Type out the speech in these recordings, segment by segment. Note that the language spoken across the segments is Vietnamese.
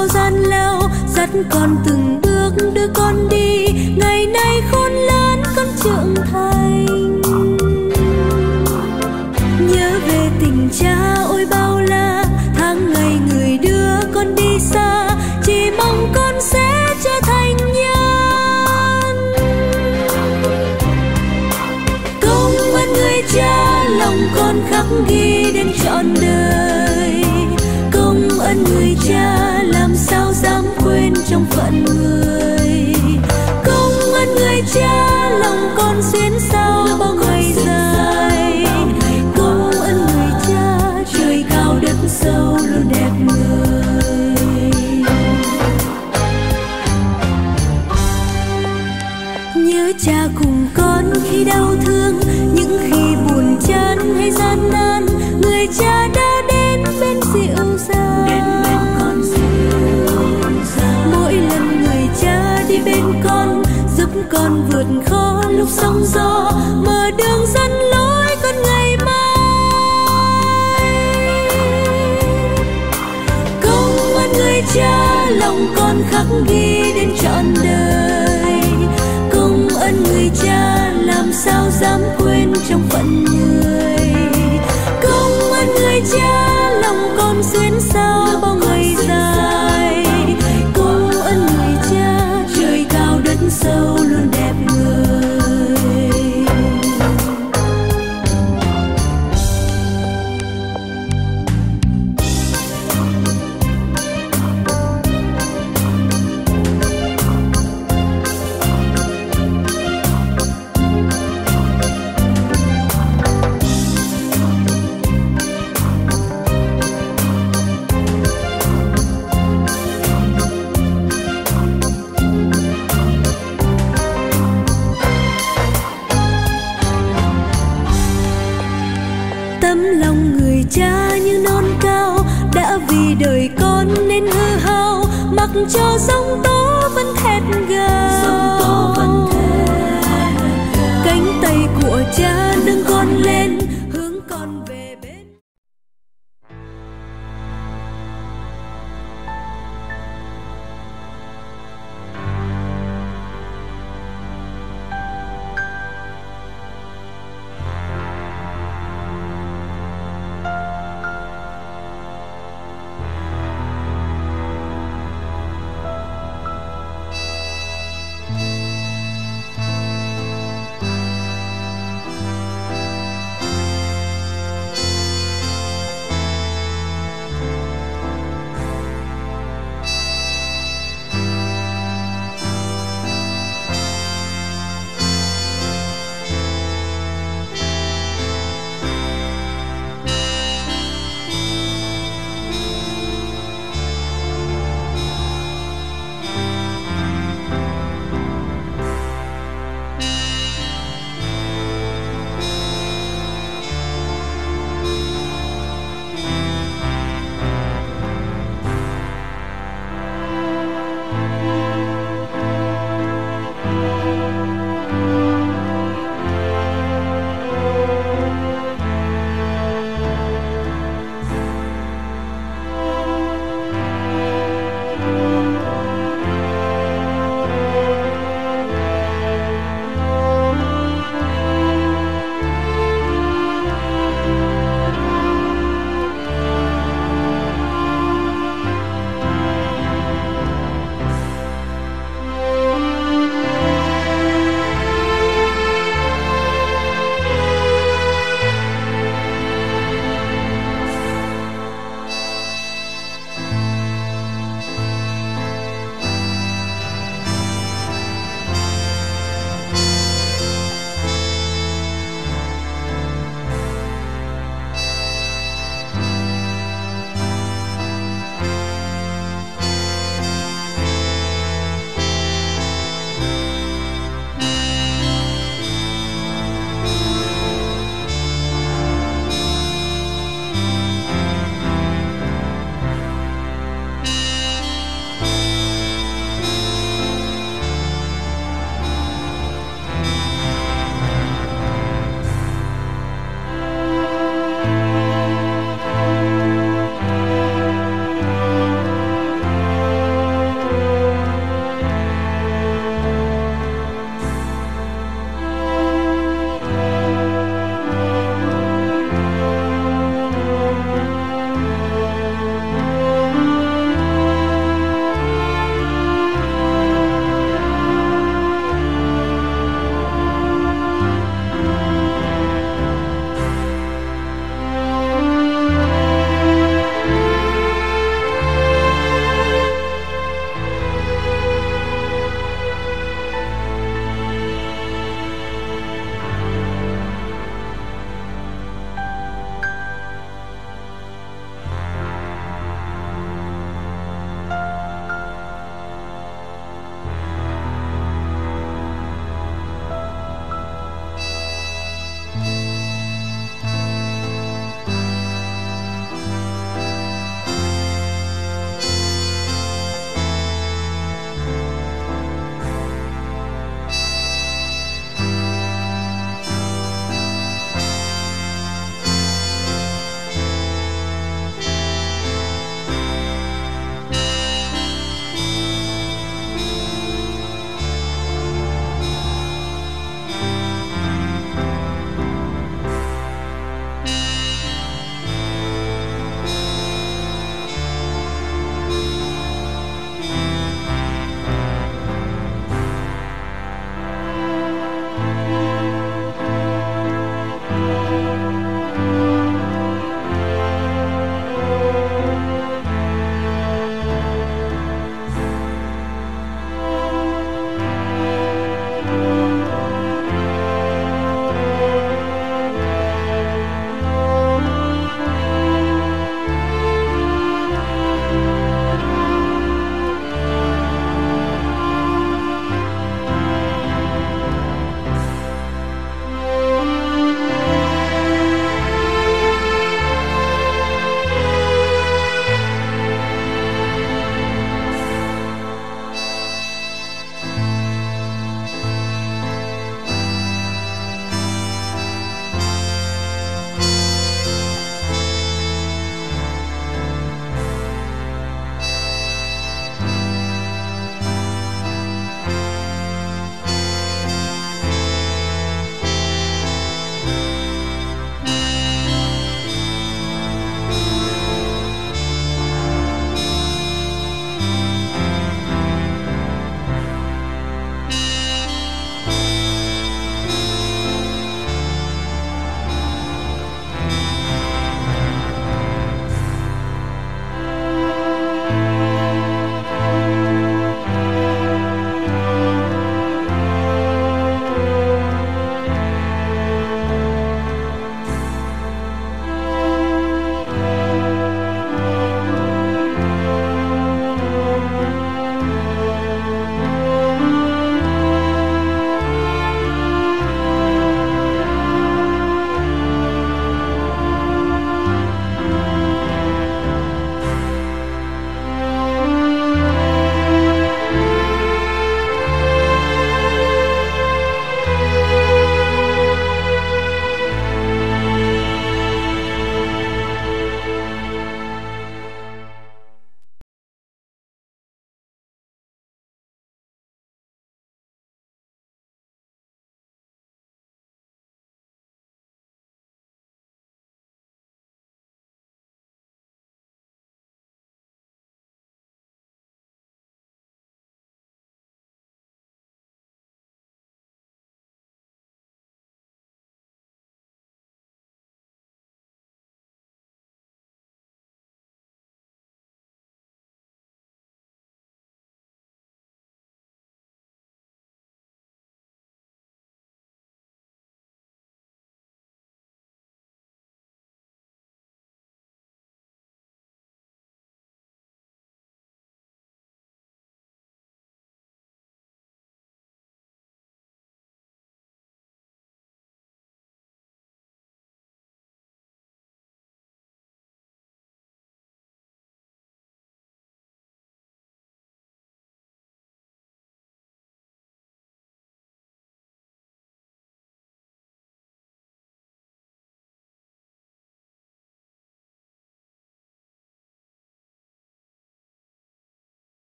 bao gian lao, dắt con từng bước đưa con đi. Ngày nay khôn lớn con trưởng thành. Nhớ cha cùng con khi đau thương những khi buồn chán hay gian nan người cha đã đến bên dịu dàng mỗi lần người cha đi bên con giúp con vượt khó lúc sóng gió mở đường dẫn lối con ngày mai. Công ơn người cha lòng con khắc ghi đến trọn đời sao dám quên trong phận người? Cha như non cao đã vì đời con nên hư hao mặc cho sóng tố vẫn thét gào. Cánh tay của cha nâng con lên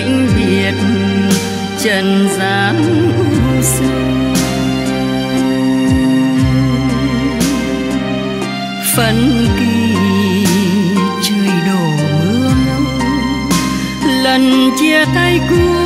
vĩnh biệt trần gian sâu. Phân kỳ trời đổ mưa lần chia tay cuối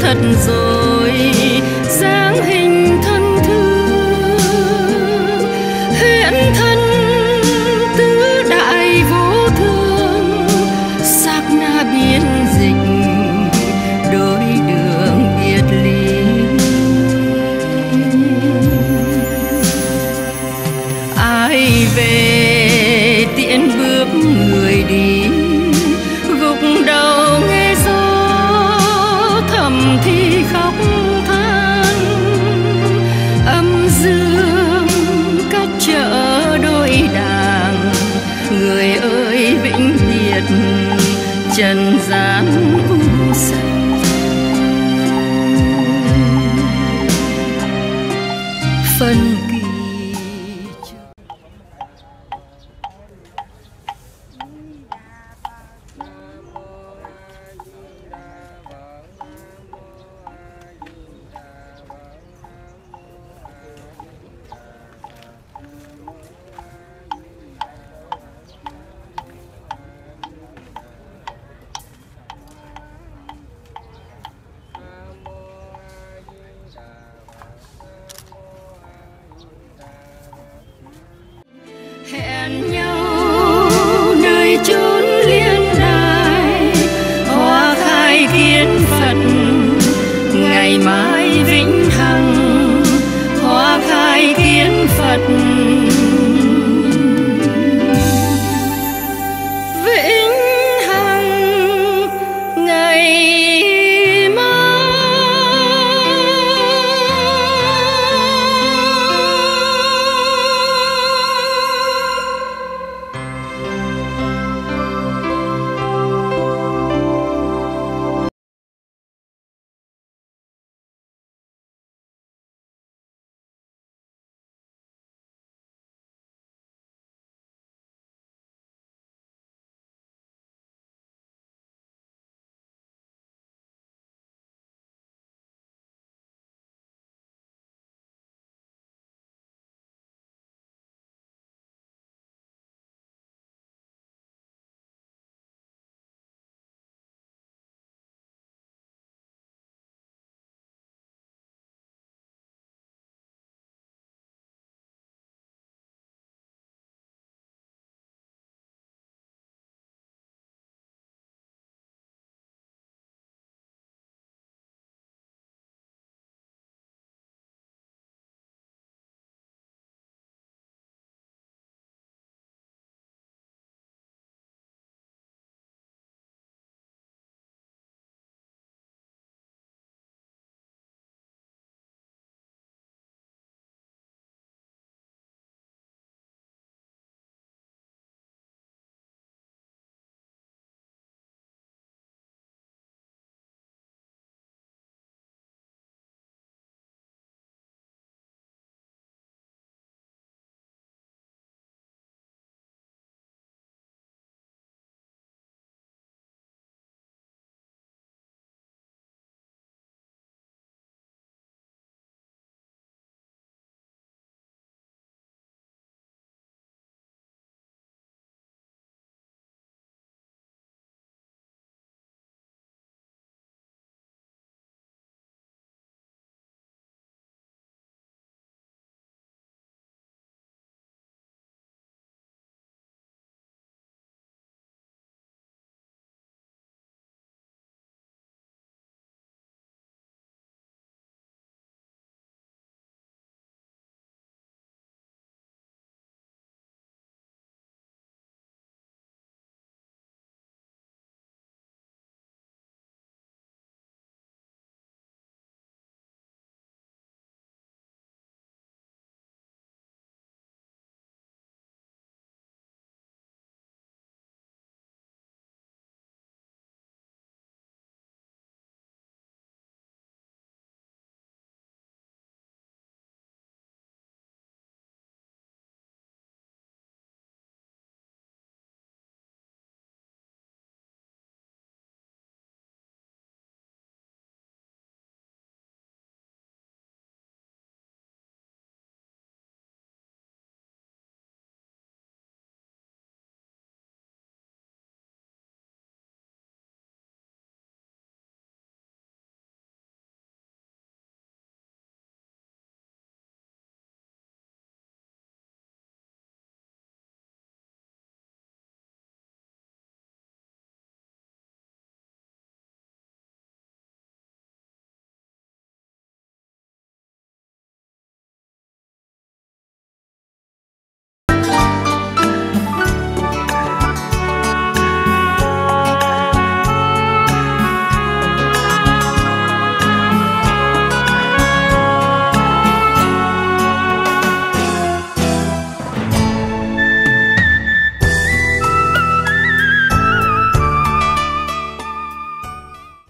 thật rồi.